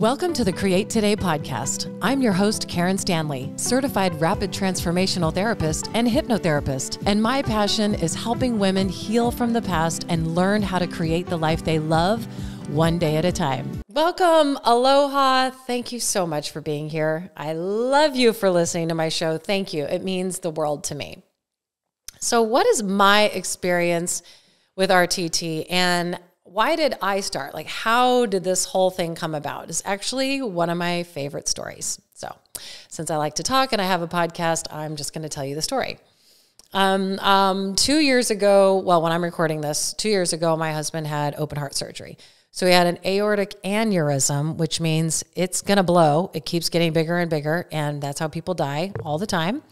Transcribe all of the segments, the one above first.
Welcome to the Create Today podcast. I'm your host, Karen Stanley, certified rapid transformational therapist and hypnotherapist. And my passion is helping women heal from the past and learn how to create the life they love one day at a time. Welcome, aloha. Thank you so much for being here. I love you for listening to my show. Thank you. It means the world to me. So, what is my experience with RTT? And why did I start? Like, how did this whole thing come about? It's actually one of my favorite stories. So, since I like to talk and I have a podcast, I'm just going to tell you the story. Um, um, two years ago, well, when I'm recording this, two years ago, my husband had open heart surgery. So he had an aortic aneurysm, which means it's going to blow. It keeps getting bigger and bigger, and that's how people die all the time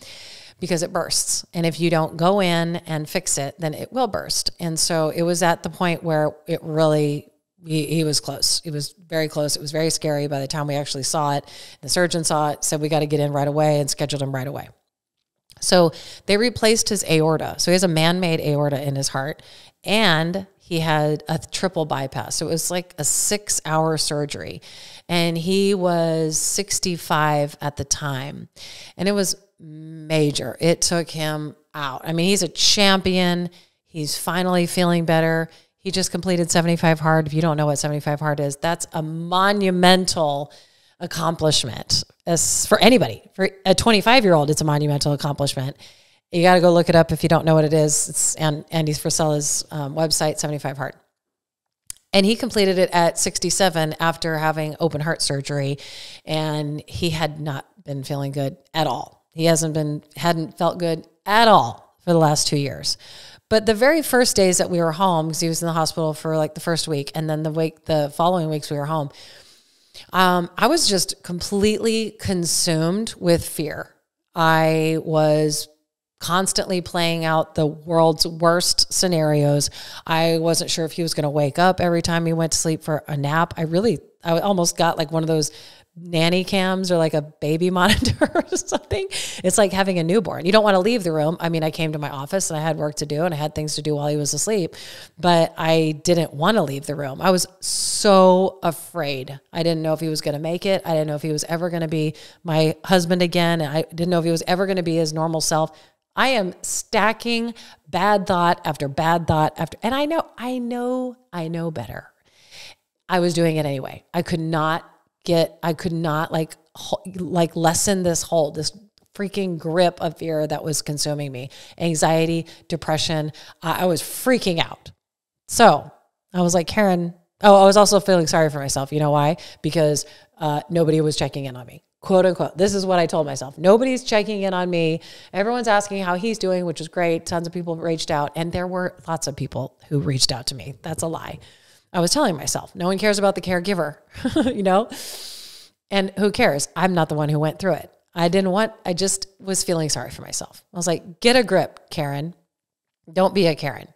because it bursts. And if you don't go in and fix it, then it will burst. And so it was at the point where it really, he, he was close. It was very close. It was very scary by the time we actually saw it. The surgeon saw it, said we got to get in right away and scheduled him right away. So they replaced his aorta. So he has a man made aorta in his heart and he had a triple bypass. So it was like a six hour surgery. And he was 65 at the time. And it was major. It took him out. I mean, he's a champion. He's finally feeling better. He just completed 75 hard. If you don't know what 75 hard is, that's a monumental accomplishment as for anybody. For a 25 year old, it's a monumental accomplishment. You got to go look it up if you don't know what it is. It's on Andy Frisella's um, website, 75 Hard. And he completed it at 67 after having open heart surgery. And he had not been feeling good at all. He hasn't been, hadn't felt good at all for the last two years. But the very first days that we were home, because he was in the hospital for like the first week, and then the week, the following weeks we were home, um, I was just completely consumed with fear. I was constantly playing out the world's worst scenarios. I wasn't sure if he was going to wake up every time he went to sleep for a nap. I really, I almost got like one of those nanny cams or like a baby monitor or something. It's like having a newborn. You don't want to leave the room. I mean, I came to my office and I had work to do and I had things to do while he was asleep, but I didn't want to leave the room. I was so afraid. I didn't know if he was going to make it. I didn't know if he was ever going to be my husband again. I didn't know if he was ever going to be his normal self. I am stacking bad thought after bad thought after, and I know, I know, I know better. I was doing it anyway. I could not get I could not like like lessen this hold, this freaking grip of fear that was consuming me. Anxiety, depression. I was freaking out. So I was like, Karen, oh, I was also feeling sorry for myself. You know why? Because uh, nobody was checking in on me. Quote unquote. This is what I told myself. Nobody's checking in on me. Everyone's asking how he's doing, which is great. Tons of people reached out, and there were lots of people who reached out to me. That's a lie. I was telling myself, no one cares about the caregiver, you know? And who cares? I'm not the one who went through it. I didn't want, I just was feeling sorry for myself. I was like, get a grip, Karen. Don't be a Karen.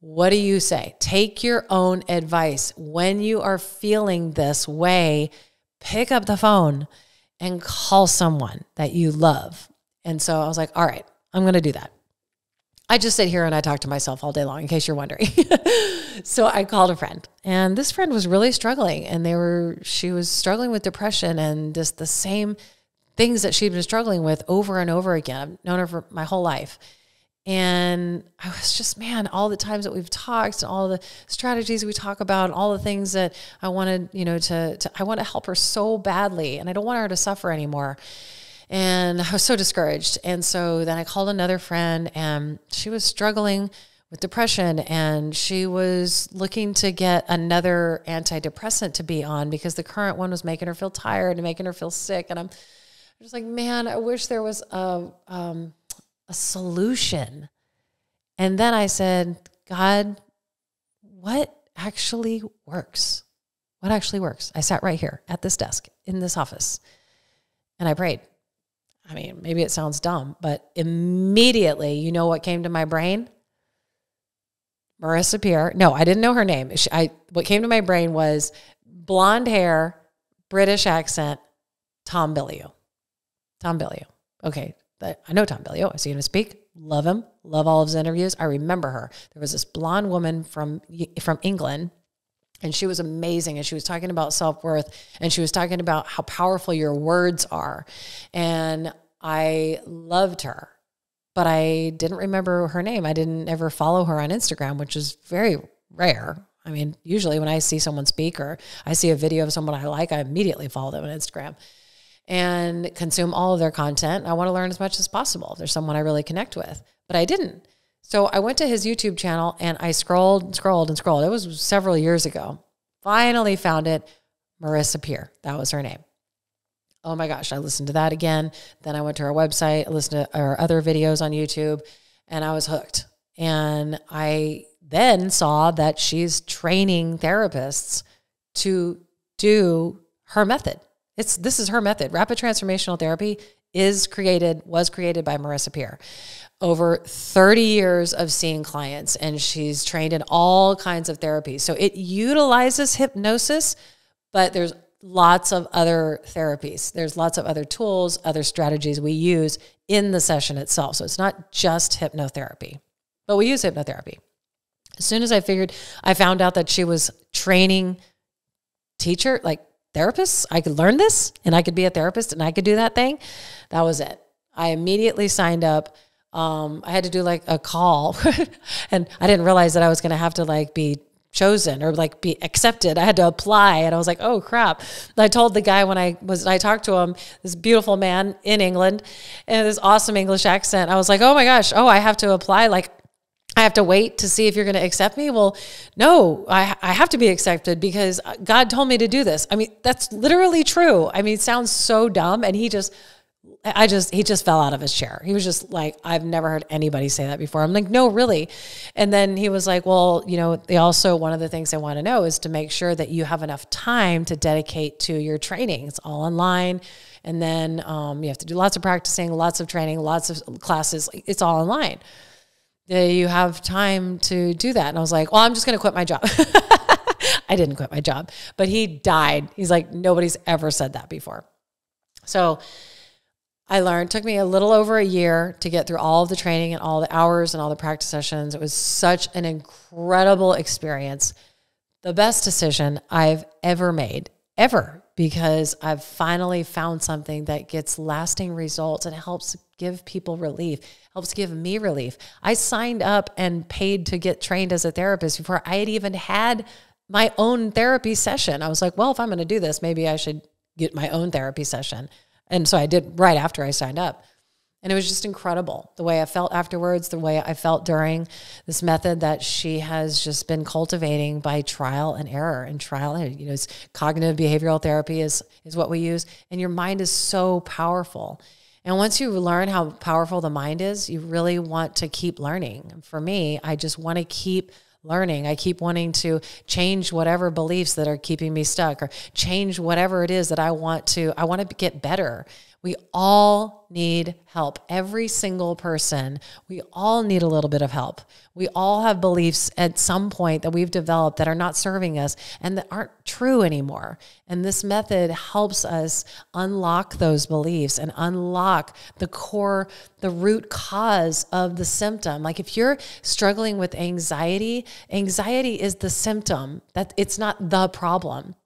What do you say? Take your own advice. When you are feeling this way, pick up the phone and call someone that you love. And so I was like, all right, I'm going to do that. I just sit here and I talk to myself all day long, in case you're wondering. so I called a friend, and this friend was really struggling, and they were she was struggling with depression and just the same things that she'd been struggling with over and over again. I've known her for my whole life. And I was just, man, all the times that we've talked and all the strategies we talk about, all the things that I wanted, you know, to, to I want to help her so badly and I don't want her to suffer anymore. And I was so discouraged. And so then I called another friend, and she was struggling with depression and she was looking to get another antidepressant to be on because the current one was making her feel tired and making her feel sick. And I'm just like, man, I wish there was a, um, a solution. And then I said, God, what actually works? What actually works? I sat right here at this desk in this office and I prayed. I mean, maybe it sounds dumb, but immediately, you know what came to my brain? Marissa Peer. No, I didn't know her name. She, I what came to my brain was blonde hair, British accent, Tom Bilyeu. Tom Bilyeu. Okay, I know Tom Bilyeu. I see him speak. Love him. Love all of his interviews. I remember her. There was this blonde woman from from England And she was amazing. And she was talking about self worth and she was talking about how powerful your words are. And I loved her, but I didn't remember her name. I didn't ever follow her on Instagram, which is very rare. I mean, usually when I see someone speak or I see a video of someone I like, I immediately follow them on Instagram and consume all of their content. I want to learn as much as possible. If there's someone I really connect with, but I didn't. So I went to his YouTube channel and I scrolled scrolled and scrolled. It was several years ago. Finally found it. Marissa Peer. That was her name. Oh my gosh, I listened to that again. Then I went to her website, listened to her other videos on YouTube, and I was hooked. And I then saw that she's training therapists to do her method. It's this is her method. Rapid transformational therapy is created was created by Marissa Peer. Over 30 years of seeing clients and she's trained in all kinds of therapies. So it utilizes hypnosis, but there's lots of other therapies. There's lots of other tools, other strategies we use in the session itself. So it's not just hypnotherapy. But we use hypnotherapy. As soon as I figured I found out that she was training teacher like therapists, I could learn this and I could be a therapist and I could do that thing. That was it. I immediately signed up. Um, I had to do like a call and I didn't realize that I was going to have to like be chosen or like be accepted. I had to apply and I was like, oh crap. And I told the guy when I was, I talked to him, this beautiful man in England and this awesome English accent. I was like, oh my gosh, oh, I have to apply. Like, I have to wait to see if you're going to accept me. Well, no, I, I have to be accepted because God told me to do this. I mean, that's literally true. I mean, it sounds so dumb. And he just, I just, he just fell out of his chair. He was just like, I've never heard anybody say that before. I'm like, no, really. And then he was like, well, you know, they also, one of the things they want to know is to make sure that you have enough time to dedicate to your training. It's all online. And then um, you have to do lots of practicing, lots of training, lots of classes. It's all online you have time to do that. And I was like, well, I'm just going to quit my job. I didn't quit my job, but he died. He's like, nobody's ever said that before. So I learned, took me a little over a year to get through all of the training and all the hours and all the practice sessions. It was such an incredible experience. The best decision I've ever made, ever, because I've finally found something that gets lasting results and helps give people relief, helps give me relief. I signed up and paid to get trained as a therapist before I had even had my own therapy session. I was like, well, if I'm going to do this, maybe I should get my own therapy session. And so I did right after I signed up. And it was just incredible the way I felt afterwards, the way I felt during this method that she has just been cultivating by trial and error and trial and you know, cognitive behavioral therapy is is what we use. And your mind is so powerful. And once you learn how powerful the mind is, you really want to keep learning. For me, I just want to keep learning. I keep wanting to change whatever beliefs that are keeping me stuck or change whatever it is that I want to I want to get better. We all need help. Every single person, we all need a little bit of help. We all have beliefs at some point that we've developed that are not serving us and that aren't true anymore. And this method helps us unlock those beliefs and unlock the core, the root cause of the symptom. Like if you're struggling with anxiety, anxiety is the symptom, that it's not the problem.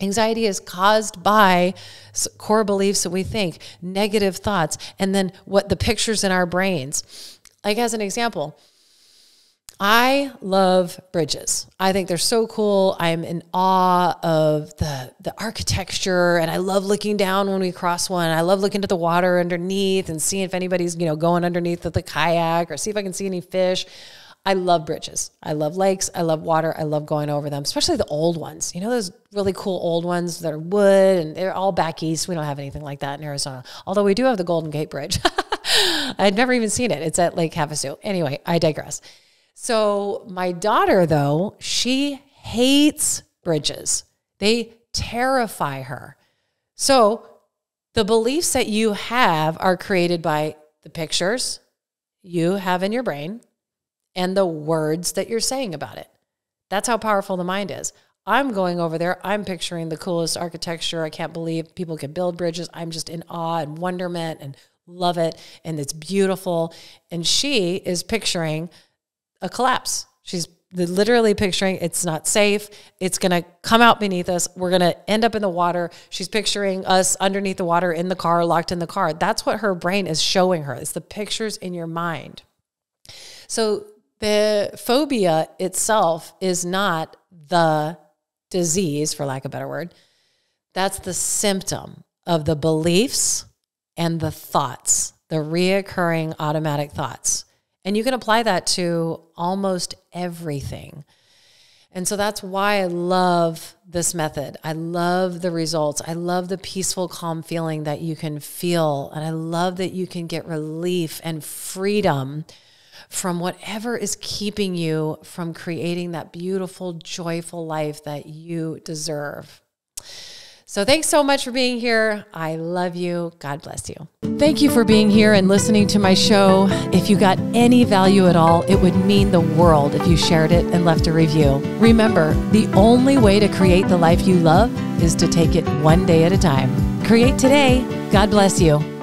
Anxiety is caused by core beliefs that we think, negative thoughts, and then what the pictures in our brains. Like, as an example, I love bridges. I think they're so cool. I'm in awe of the the architecture and I love looking down when we cross one. I love looking to the water underneath and seeing if anybody's, you know, going underneath with the kayak or see if I can see any fish. I love bridges. I love lakes. I love water. I love going over them, especially the old ones. You know, those really cool old ones that are wood and they're all back east. We don't have anything like that in Arizona, although we do have the Golden Gate Bridge. I'd never even seen it. It's at Lake Havasu. Anyway, I digress. So, my daughter, though, she hates bridges, they terrify her. So, the beliefs that you have are created by the pictures you have in your brain and the words that you're saying about it. That's how powerful the mind is. I'm going over there. I'm picturing the coolest architecture. I can't believe people can build bridges. I'm just in awe and wonderment and love it. And it's beautiful. And she is picturing a collapse. She's literally picturing it's not safe. It's going to come out beneath us. We're going to end up in the water. She's picturing us underneath the water in the car, locked in the car. That's what her brain is showing her. It's the pictures in your mind. So the phobia itself is not the disease, for lack of a better word. That's the symptom of the beliefs and the thoughts, the reoccurring automatic thoughts. And you can apply that to almost everything. And so that's why I love this method. I love the results. I love the peaceful, calm feeling that you can feel. And I love that you can get relief and freedom from whatever is keeping you from creating that beautiful, joyful life that you deserve. So thanks so much for being here. I love you. God bless you. Thank you for being here and listening to my show. If you got any value at all, it would mean the world if you shared it and left a review. Remember, the only way to create the life you love is to take it one day at a time. Create today. God bless you.